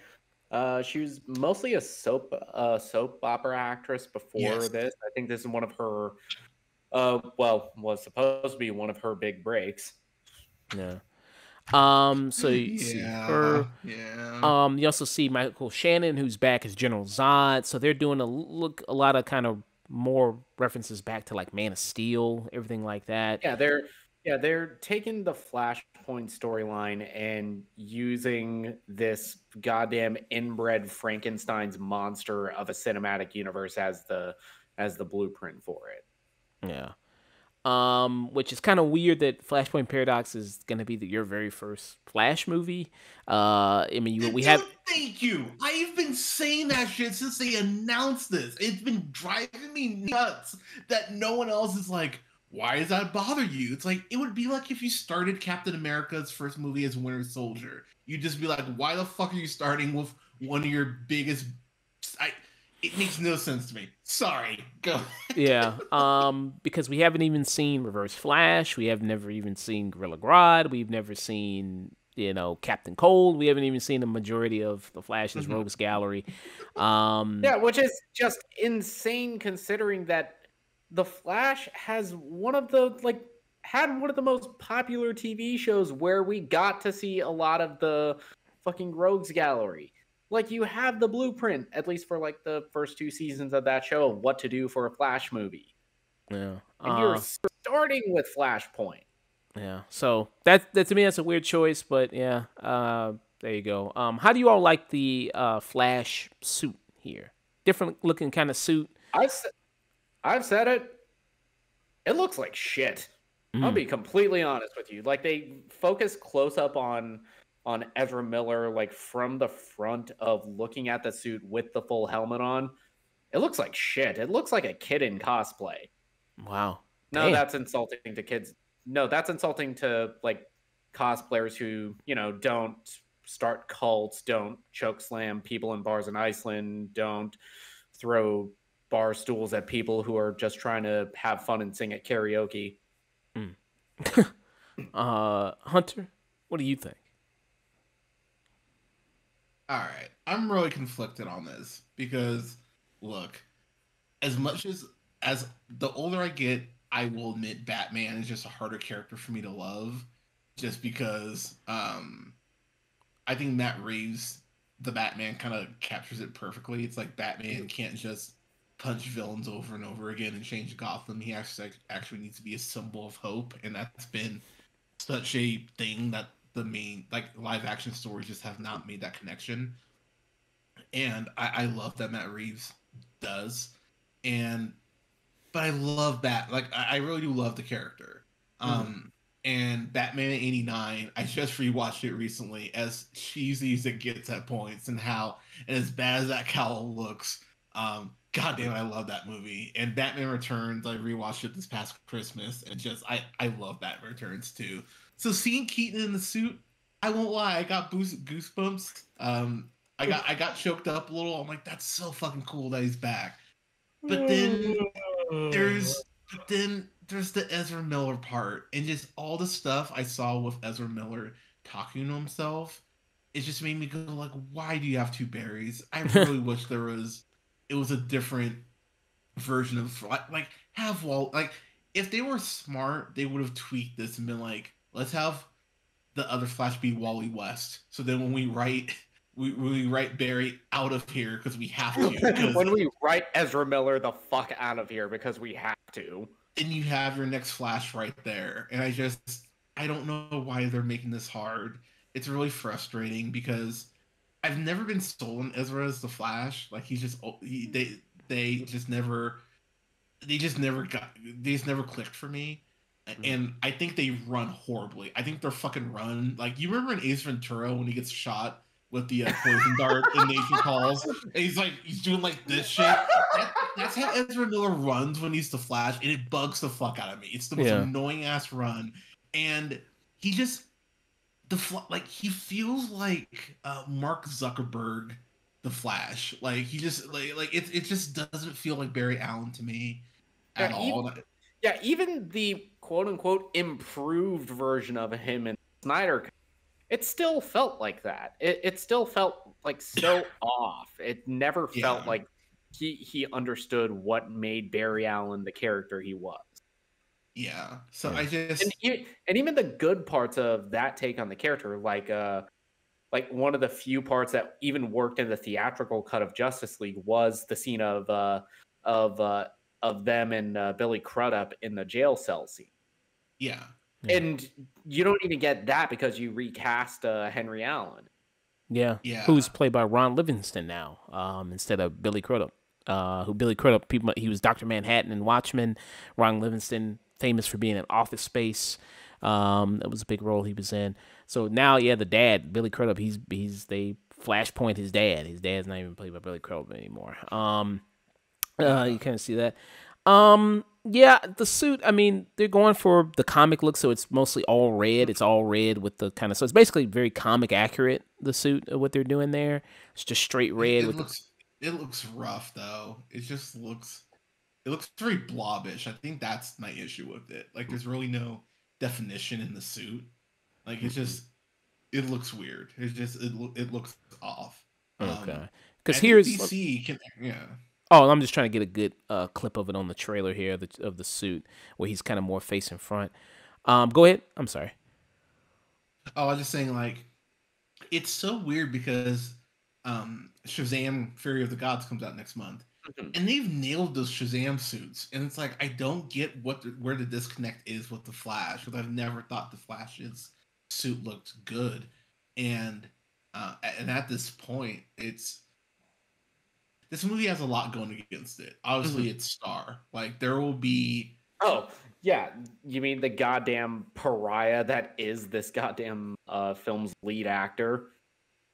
Uh, she was mostly a soap uh, soap opera actress before Yes. this. I think this is one of her. Uh, well, was supposed to be one of her big breaks. Yeah. Um. So you see her. yeah. Um. You also see Michael Shannon, who's back as General Zod. So they're doing a look, a lot of kind of more references back to like Man of Steel, everything like that. Yeah, they're yeah they're taking the Flashpoint storyline and using this goddamn inbred Frankenstein's monster of a cinematic universe as the as the blueprint for it. Yeah. Um, which is kind of weird that Flashpoint Paradox is going to be the, your very first Flash movie. Uh, I mean, you, we Dude, have Thank you. I've been saying that shit since they announced this. It's been driving me nuts that no one else is like, why does that bother you? It's like it would be like if you started Captain America's first movie as Winter Soldier. You'd just be like, why the fuck are you starting with one of your biggest? I, it makes no sense to me. Sorry. Go. yeah. Um, because we haven't even seen Reverse Flash. We have never even seen Gorilla Grodd. We've never seen you know Captain Cold. We haven't even seen the majority of the Flash's Mhm. Rogues Gallery. Um, Yeah, which is just insane considering that the Flash has one of the like had one of the most popular TV shows where we got to see a lot of the fucking Rogues Gallery. Like you have the blueprint, at least for like the first two seasons of that show, of what to do for a Flash movie. yeah. And Uh, you're starting with Flashpoint. Yeah. So that that to me that's a weird choice, but yeah. Uh, there you go. Um, how do you all like the uh Flash suit here? Different looking kind of suit. I've I've said it. It looks like shit. I'll Mm. be completely honest with you. Like they focus close up on on Ezra Miller, like from the front of looking at the suit with the full helmet on. It looks like shit. It looks like a kid in cosplay. Wow. No, Damn. that's insulting to kids. No, that's insulting to like cosplayers who, you know, don't start cults, don't choke slam people in bars in Iceland, don't throw bar stools at people who are just trying to have fun and sing at karaoke. Uh, Hunter, what do you think? All right. I'm really conflicted on this because look, as much as as the older I get, I will admit Batman is just a harder character for me to love just because um I think Matt Reeves the Batman kind of captures it perfectly. It's like Batman can't just punch villains over and over again and change Gotham. He actually actually needs to be a symbol of hope and that's been such a thing that the main like live action stories just have not made that connection. And I, I love that Matt Reeves does. And but I love Bat like I, I really do love the character. Um and Batman 89, I just rewatched it recently as cheesy as it gets at points and how and as bad as that cowl looks. Um God damn I love that movie. And Batman Returns, I rewatched it this past Christmas and just I I love Batman Returns too. So seeing Keaton in the suit, I won't lie, I got goosebumps. Um, I got I got choked up a little. I'm like, that's so fucking cool that he's back. But then there's but then there's the Ezra Miller part, and just all the stuff I saw with Ezra Miller talking to himself. It just made me go like, why do you have two Barrys? I really wish there was. It was a different version of like, like have Walt like if they were smart, they would have tweaked this and been like, let's have the other Flash be Wally West. So then when we write, we, we write Barry out of here because we have to. When we write Ezra Miller the fuck out of here because we have to. then you have your next Flash right there. And I just, I don't know why they're making this hard. It's really frustrating because I've never been sold on Ezra as the Flash. Like he's just, oh, he, they, they just never, they just never got, they just never clicked for me. And I think they run horribly. I think they're fucking run, like you remember in Ace Ventura when he gets shot with the uh, poison dart in Nature Calls, and he's like he's doing like this shit. That, that's how Ezra Miller runs when he's the Flash, and it bugs the fuck out of me. It's the most Yeah. annoying ass run, and he just the Fla- like he feels like uh, Mark Zuckerberg, the Flash. Like he just like like it it just doesn't feel like Barry Allen to me at Yeah, all. Yeah, even the quote unquote improved version of him in Snyder, it still felt like that. It it still felt like so off. It never felt Yeah. like he he understood what made Barry Allen the character he was. Yeah. So Yeah. I just and e- and even the good parts of that take on the character, like uh, like one of the few parts that even worked in the theatrical cut of Justice League was the scene of uh of uh of them and uh, Billy Crudup in the jail cell scene, yeah. Yeah. and you don't even get that because you recast uh, Henry Allen. Yeah. Yeah. Who's played by Ron Livingston now, um, instead of Billy Crudup. Uh, who Billy Crudup? People, he was Doctor Manhattan in Watchmen. Ron Livingston, famous for being in Office Space. Um, that was a big role he was in. So now, yeah, the dad, Billy Crudup, he's he's they flashpoint his dad. His dad's not even played by Billy Crudup anymore. Um, uh, you kind of see that. Um, yeah, the suit. I mean, they're going for the comic look, so it's mostly all red. It's all red with the kind of. So it's basically very comic accurate. The suit, uh, what they're doing there, it's just straight red It with. looks it looks rough though. It just looks it looks very blobbish. I think that's my issue with it. Like there's really no definition in the suit. Like it's just it looks weird. It's just it lo- it looks off. Um, okay, because think here's. DC can yeah. Oh, I'm just trying to get a good uh, clip of it on the trailer here of the, of the suit where he's kind of more face in front. Um, go ahead. I'm sorry. Oh, I was just saying like it's so weird because um Shazam Fury of the Gods comes out next month. Mhm. and they've nailed those Shazam suits, and it's like I don't get what the, where the disconnect is with the Flash because I've never thought the Flash's suit looked good, and uh, and at this point, it's this movie has a lot going against it. Obviously, it's Star. Like there will be Oh, yeah. You mean the goddamn pariah that is this goddamn uh, film's lead actor?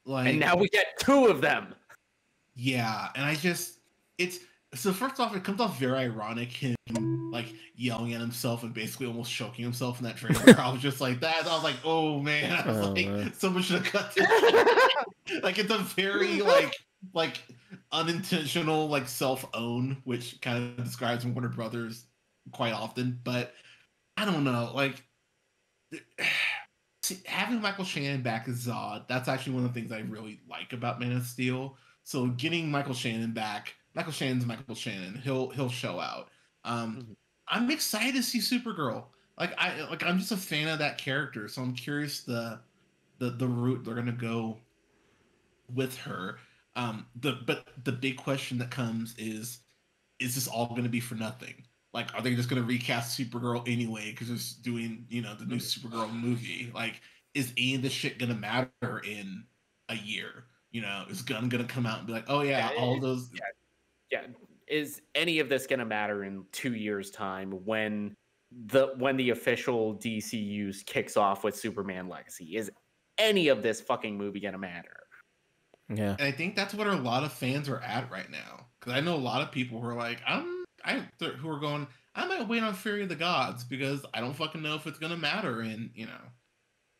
like And now we get two of them. Yeah, and I just it's so first off, it comes off very ironic him like yelling at himself and basically almost choking himself in that trailer. I was just like that. I was like, oh man, I was Oh, like, man. someone should have cut this. like it's a very like like unintentional like self own, which kind of describes Warner Brothers quite often. But I don't know, like. having Michael Shannon back as Zod, that's actually one of the things I really like about Man of Steel. So getting Michael Shannon back, Michael Shannon's Michael Shannon. He'll he'll show out. Um, Mhm. I'm excited to see Supergirl. Like I like I'm just a fan of that character, so I'm curious the the the route they're gonna go with her. Um, the but the big question that comes is, is this all gonna be for nothing? Like, are they just gonna recast Supergirl anyway because it's doing you know the new Supergirl movie? Like, is any of this shit gonna matter in a year? You know, is Gunn gonna come out and be like, oh yeah, Yeah, all it- those yeah. Is any of this going to matter in two years' time when the when the official DCU kicks off with Superman Legacy? Is any of this fucking movie going to matter? Yeah. And I think that's what a lot of fans are at right now. Because I know a lot of people who are like, I'm, I, who are going, I might wait on Fury of the Gods because I don't fucking know if it's gonna matter in, you know,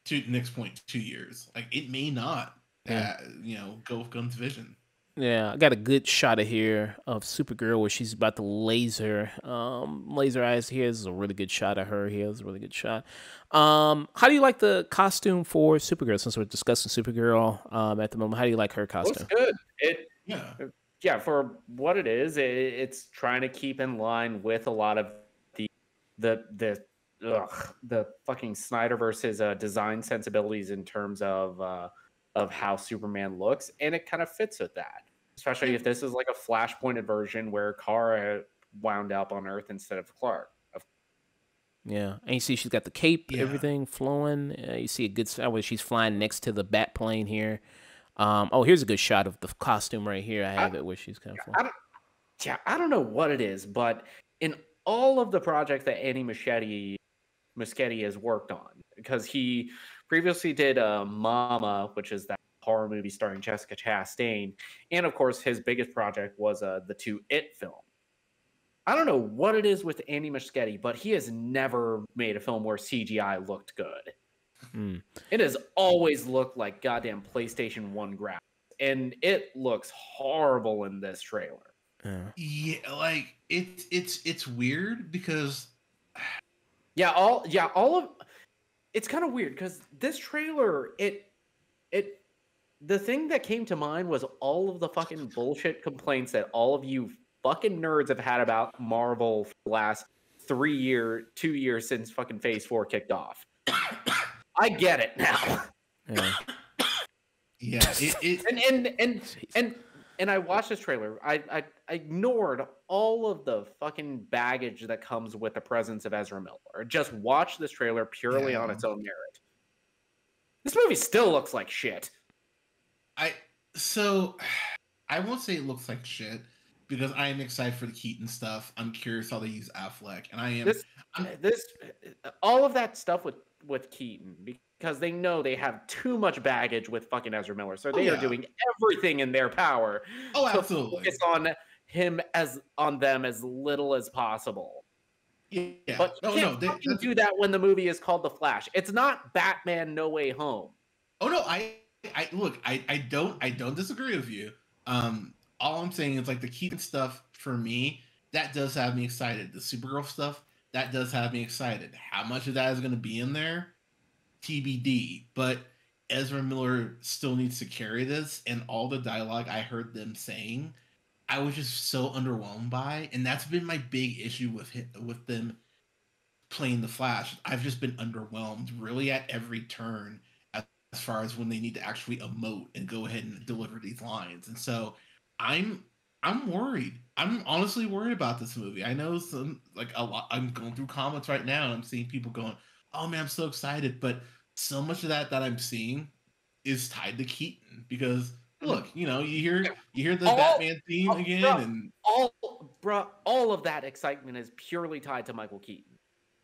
two next point two years. Like it may not, Yeah. uh, you know, go with Gunn's vision. Yeah, I got a good shot of here of Supergirl where she's about to laser um laser eyes here. This is a really good shot of her here. This is a really good shot. Um how do you like the costume for Supergirl since we're discussing Supergirl um at the moment? How do you like her Looks costume? good. It Yeah, yeah, for what it is, it, it's trying to keep in line with a lot of the the the ugh, the fucking Snyderverse's uh, design sensibilities in terms of uh, of how Superman looks, and it kind of fits with that. Especially if this is like a flashpointed version where Kara wound up on Earth instead of Clark. Yeah, and you see she's got the cape, Yeah. everything flowing. Uh, you see a good shot where she's flying next to the bat plane here. Um, oh, here's a good shot of the costume right here. I have it where she's kind of I don't, yeah, I don't know what it is, but in all of the projects that Andy Muschietti Muschietti has worked on, because he previously did uh, Mama, which is that horror movie starring Jessica Chastain, and of course his biggest project was uh, the two It film. I don't know what it is with Andy Muschietti, but he has never made a film where CGI looked good. Mm. It has always looked like goddamn PlayStation 1 graphics, and it looks horrible in this trailer. Yeah. yeah, like it's it's it's weird because Yeah, all yeah, all of it's kind of weird because this trailer it it the thing that came to mind was all of the fucking bullshit complaints that all of you fucking nerds have had about Marvel for the last three year, two years since fucking Phase Four kicked off. I get it now. Yeah. Yeah, it, it And and and and and I watched this trailer. I, I I ignored all of the fucking baggage that comes with the presence of Ezra Miller. Just watch this trailer purely on its own merit. This movie still looks like shit. I so I won't say it looks like shit because I am excited for the Keaton stuff. I'm curious how they use Affleck, and I am. This I'm- this all of that stuff with with Keaton because they know they have too much baggage with fucking Ezra Miller, so Oh, they are doing everything in their power oh, to absolutely. focus on him as on them as little as possible. Yeah. But you no, can't no. They, fucking do that when the movie is called The Flash. It's not Batman No Way Home. oh no, I, I look. I, I don't. I don't disagree with you. Um, all I'm saying is like the Keaton stuff for me. That does have me excited. The Supergirl stuff that does have me excited. How much of that is going to be in there? TBD. But Ezra Miller still needs to carry this, and all the dialogue I heard them saying, I was just so underwhelmed by, and that's been my big issue with him, with them playing the Flash. I've just been underwhelmed, really at every turn, as, as far as when they need to actually emote and go ahead and deliver these lines. And so, I'm I'm worried. I'm honestly worried about this movie. I know some like a lot. I'm going through comments right now, and I'm seeing people going, "Oh man, I'm so excited!" But so much of that that I'm seeing is tied to Keaton because look, you know, you hear you hear the All- Batman theme oh, again, bro. and All bruh, all of that excitement is purely tied to Michael Keaton.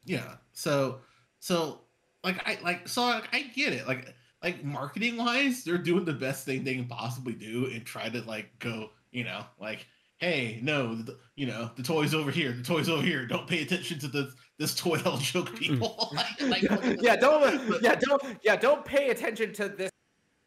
yeah. So so like I like so like, I get it. Like like marketing wise, they're doing the best thing they can possibly do and try to like go, you know, like hey, no, the, you know, the toy's over here, the toy's over here. Don't pay attention to this this toy that'll choke mm. people. like, like, yeah, don't yeah, don't yeah, don't pay attention to this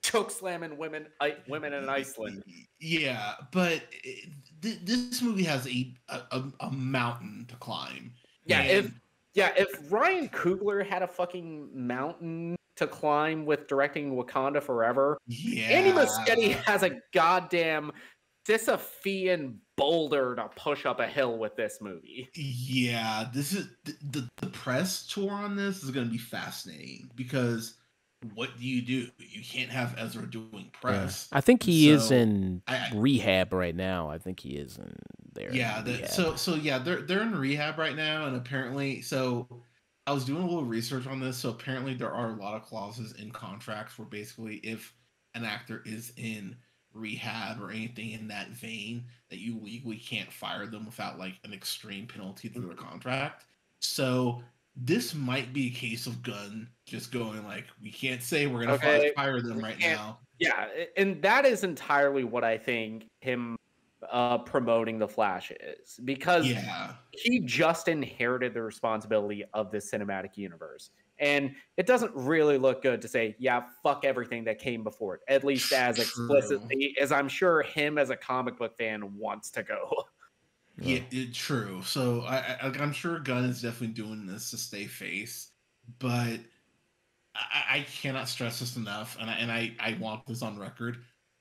choke slamming women I, women in Iceland. Yeah, but it, th- this movie has a, a a mountain to climb. Yeah, And- if yeah, if Ryan Coogler had a fucking mountain to climb with directing Wakanda Forever, yeah, Andy Muschietti has a goddamn Sisyphean boulder to push up a hill with this movie. Yeah, this is the, the the press tour on this is going to be fascinating because what do you do? You can't have Ezra doing press. I think he is in I- I- rehab right now. I think he is in there. Yeah, the, so so yeah, they're they're in rehab right now, and apparently, so I was doing a little research on this. So apparently, there are a lot of clauses in contracts where basically, if an actor is in rehab or anything in that vein, that you legally can't fire them without like an extreme penalty to their contract. So this might be a case of Gunn just going like, we can't say we're gonna Okay, fire them we right can't- now. Yeah, and that is entirely what I think him uh, promoting the Flash is because Yeah, he just inherited the responsibility of this cinematic universe. And it doesn't really look good to say, yeah, fuck everything that came before it, at least as explicitly as I'm sure him as a comic book fan wants to go. Yeah, it, true. So I, I, I'm sure Gunn is definitely doing this to stay face, but I, I cannot stress this enough, and I, and I, I want this on record.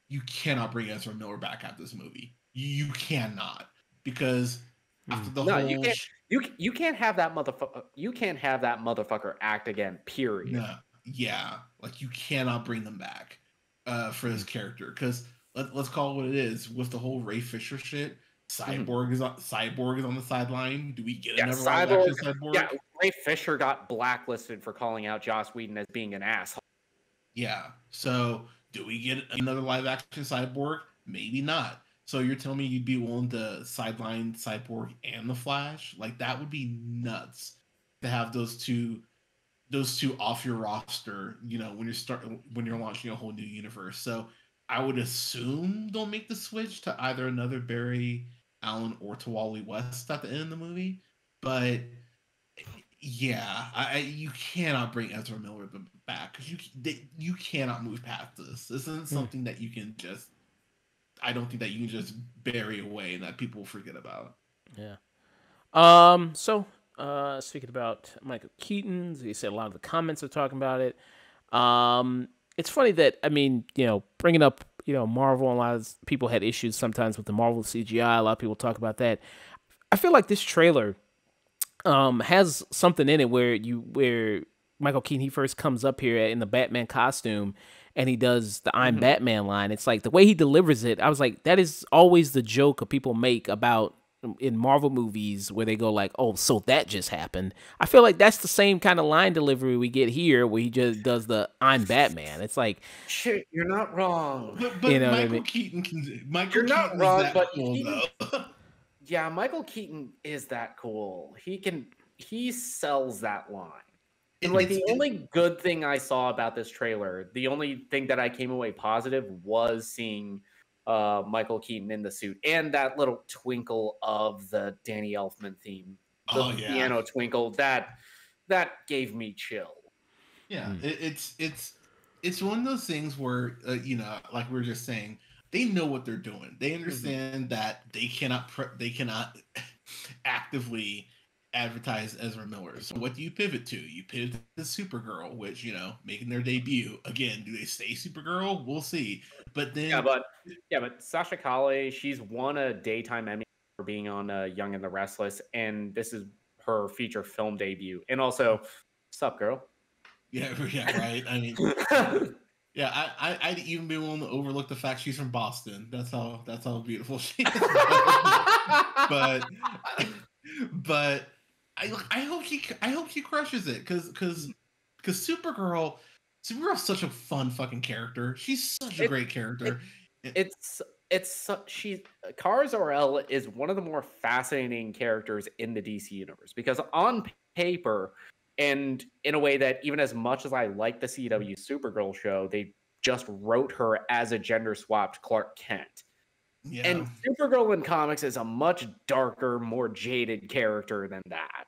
You cannot bring Ezra Miller back at this movie. You, you cannot because hmm. after the No, whole you can't- You you can't have that motherfucker. You can't have that motherfucker act again. Period. no, yeah, like you cannot bring them back uh, for this character because let, let's call it what it is with the whole Ray Fisher shit. Cyborg is on Cyborg is on the sideline. Do we get Mm-hmm. Yeah, another live action Cyborg- Cyborg? Yeah, Ray Fisher got blacklisted for calling out Joss Whedon as being an asshole. Yeah. So do we get another live action cyborg? Maybe not. So you're telling me you'd be willing to sideline cyborg and the Flash? Like that would be nuts to have those two those two off your roster, you know, when you're start when you're launching a whole new universe. So I would assume they'll make the switch to either another Barry Allen or to Wally West at the end of the movie. But yeah, I, you cannot bring Ezra Miller back because you they, you cannot move past this. This isn't hmm. something that you can just. I don't think that you can just bury away and that people forget about. Yeah. Um. So, uh, speaking about Michael Keaton, you said a lot of the comments are talking about it. Um, it's funny that I mean, you know, bringing up you know Marvel, and a lot of people had issues sometimes with the Marvel CGI. A lot of people talk about that. I feel like this trailer um has something in it where you where Michael Keaton he first comes up here in the Batman costume and he does the I'm mm-hmm. Batman line. It's like the way he delivers it. I was like, that is always the joke of people make about in Marvel movies where they go like, "Oh, so that just happened." I feel like that's the same kind of line delivery we get here, where he just does the "I'm Batman." It's like, shit, you're not wrong. But, but you know Michael I mean? Keaton can. Michael you're Keaton not wrong, but cool, Keaton, yeah, Michael Keaton is that cool. He can he sells that line. And like the only good thing I saw about this trailer, the only thing that I came away positive was seeing uh, Michael Keaton in the suit and that little twinkle of the Danny Elfman theme, the oh, yeah. piano twinkle that that gave me chill. Yeah, mm. it, it's it's it's one of those things where uh, you know, like we are just saying, they know what they're doing. They mm-hmm. understand mm-hmm. that they cannot pre- they cannot actively advertise Ezra Miller. So what do you pivot to? You pivot to Supergirl, which you know making their debut again. Do they stay Supergirl? We'll see. But then yeah, but yeah, but Sasha Calle, she's won a daytime Emmy for being on uh, Young and the Restless, and this is her feature film debut. And also, sup, girl? Yeah, yeah, right. I mean. Yeah, I, I would even be willing to overlook the fact she's from Boston. That's how that's how beautiful she is. but but I I hope he I hope he crushes it because because because Supergirl Supergirl's such a fun fucking character. She's such a it, great character. It, it's it's she Kara Zor-El is one of the more fascinating characters in the DC universe because on paper and in a way that even as much as I like the CW Supergirl show, they just wrote her as a gender swapped Clark Kent. Yeah. And Supergirl in comics is a much darker, more jaded character than that.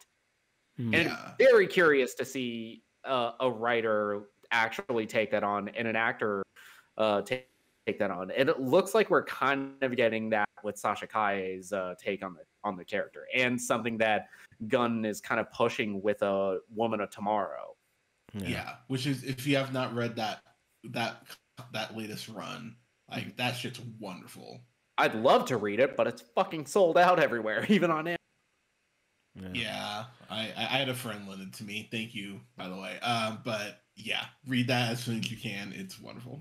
Hmm. And very curious to see uh, a writer actually take that on and an actor uh, take, take that on. And it looks like we're kind of getting that with Sasha Calle's uh, take on the on the character, and something that Gunn is kind of pushing with a Woman of Tomorrow. Yeah. yeah, which is if you have not read that that that latest run, like that shit's wonderful. I'd love to read it, but it's fucking sold out everywhere, even on it. Yeah, yeah I, I had a friend lend it to me. Thank you, by the way. Um, but yeah, read that as soon as you can. It's wonderful.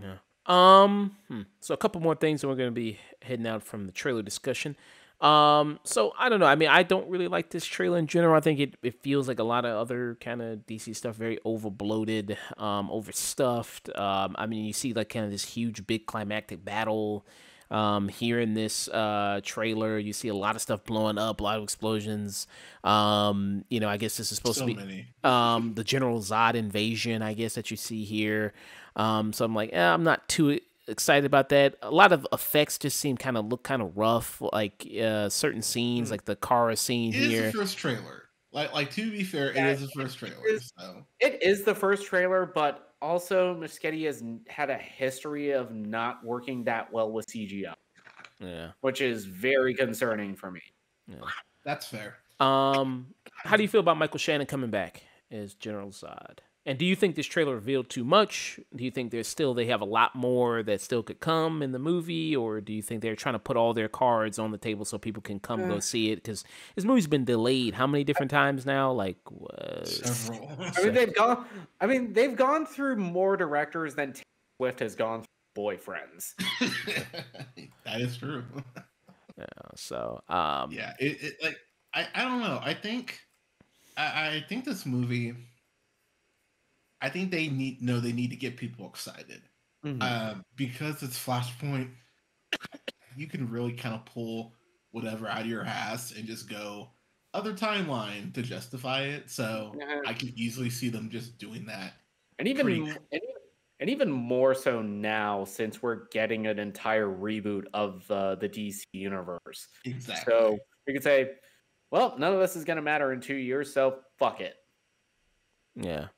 Yeah. Um. Hmm. So a couple more things, and we're gonna be heading out from the trailer discussion. Um. So I don't know. I mean, I don't really like this trailer in general. I think it, it feels like a lot of other kind of DC stuff, very over bloated, um, overstuffed. Um. I mean, you see like kind of this huge, big climactic battle um, here in this uh, trailer, you see a lot of stuff blowing up, a lot of explosions. Um, you know, I guess this is supposed so to be um, the General Zod invasion. I guess that you see here. Um, so I'm like, eh, I'm not too excited about that. A lot of effects just seem kind of look kind of rough, like uh, certain scenes, mm. like the Kara scene it here. Is the first trailer. Like, like to be fair, yeah, it is the first trailer. It is, so. it is the first trailer, but also Muschietti has had a history of not working that well with CGI. Yeah. Which is very concerning for me. Yeah. That's fair. Um how do you feel about Michael Shannon coming back as General Zod? And do you think this trailer revealed too much? Do you think there's still they have a lot more that still could come in the movie, or do you think they're trying to put all their cards on the table so people can come uh, go see it? Because this movie's been delayed how many different times now? Like uh, several. I mean, they've gone. I mean, they've gone through more directors than Taylor Swift has gone through boyfriends. that is true. yeah. So. Um, yeah. It, it like I I don't know. I think I I think this movie I think they need no, they need to get people excited mm-hmm. uh, because it's Flashpoint. You can really kind of pull whatever out of your ass and just go other timeline to justify it. So I can easily see them just doing that. And even pretty... and, and even more so now since we're getting an entire reboot of uh, the DC universe. Exactly. So you could say, well, none of this is going to matter in two years, so fuck it. Yeah.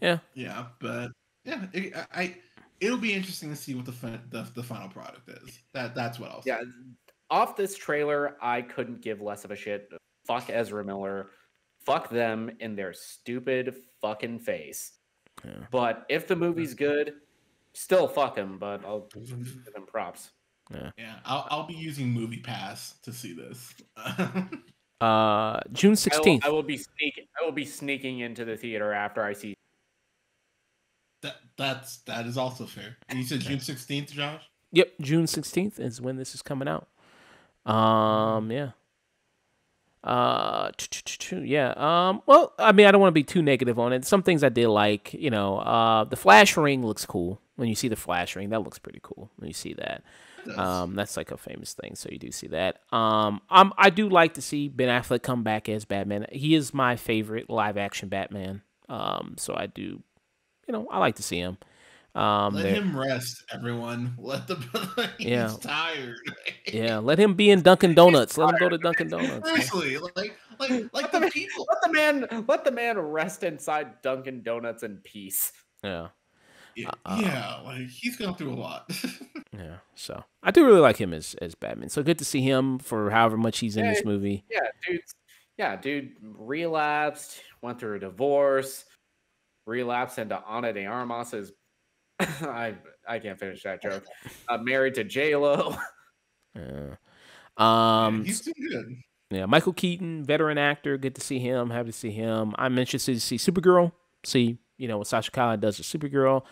Yeah. Yeah, but yeah, it, I it'll be interesting to see what the, the the final product is. That that's what I'll say. Yeah, off this trailer, I couldn't give less of a shit. Fuck Ezra Miller. Fuck them in their stupid fucking face. Yeah. But if the movie's good, still fuck him. But I'll give them props. Yeah, yeah. I'll, I'll be using Movie Pass to see this. Uh, June I sixteenth. I will be sneaking. I will be sneaking into the theater after I see. That that's that is also fair. And you said June sixteenth, Josh. Yep, June sixteenth is when this is coming out. Um, yeah. Uh, yeah. Um, well, I mean, I don't want to be too negative on it. Some things I did like, you know, uh, the flash ring looks cool. When you see the flash ring, that looks pretty cool. When you see that, um, that's like a famous thing. So you do see that. Um, I'm, I do like to see Ben Affleck come back as Batman. He is my favorite live action Batman. Um, so I do, you know, I like to see him. Um, Let him rest, everyone. Let the he's Yeah. tired. yeah, let him be in Dunkin' Donuts. Let him go to Dunkin' Donuts. Seriously, like like like the people. Let the man. Let the man rest inside Dunkin' Donuts in peace. Yeah. Yeah, Uh, yeah, like he's gone through a lot. Yeah, so I do really like him as as Batman. So good to see him for however much he's in Yeah, this movie. Yeah, dude. Yeah, dude. Relapsed. Went through a divorce. Relapsed into Ana de Armas's. I I can't finish that joke. Uh, married to J Lo. Yeah. Yeah, Um. he's doing good. Yeah, Michael Keaton, veteran actor. Good to see him. Happy to see him. I'm interested to see Supergirl. See, you know what Sasha Khan does with Supergirl.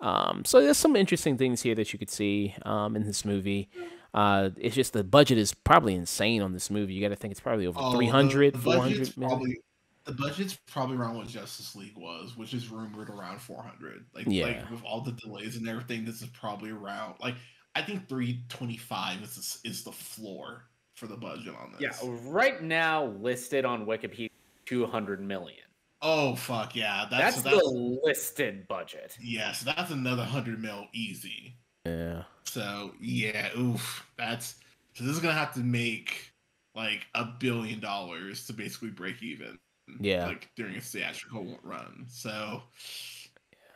Um, so there's some interesting things here that you could see um, in this movie. Uh, it's just the budget is probably insane on this movie. You got to think it's probably over Oh, 300, the, the 400 probably the budget's probably around what Justice League was, which is rumored around 400. Like Yeah. like with all the delays and everything, this is probably around like I think 325 is the, is the floor for the budget on this. Yeah, right now listed on Wikipedia, two hundred million. Oh fuck yeah, That's, that's that's, the listed budget. yes, that's another hundred mil easy. Yeah. So yeah, oof, that's so this is gonna have to make like a billion dollars to basically break even. Yeah. like during a theatrical run. So,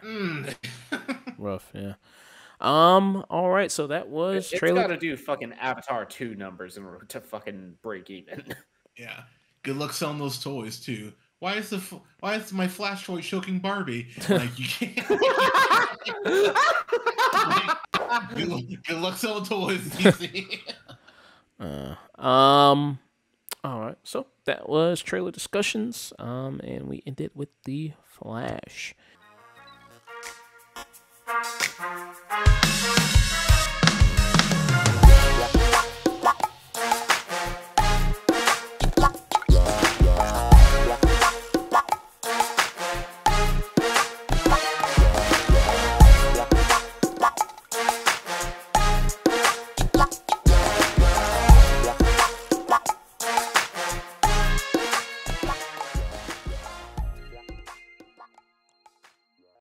mm. Rough. Yeah. Um. All right. So that was It's trailer. got to do fucking Avatar two numbers in order to fucking break even. yeah, good luck selling those toys too. Why is the why is my flash toy choking Barbie? Like you can't. good, luck, good luck selling toys. DC. Uh, um. All right. So that was trailer discussions. Um, and we ended with the Flash.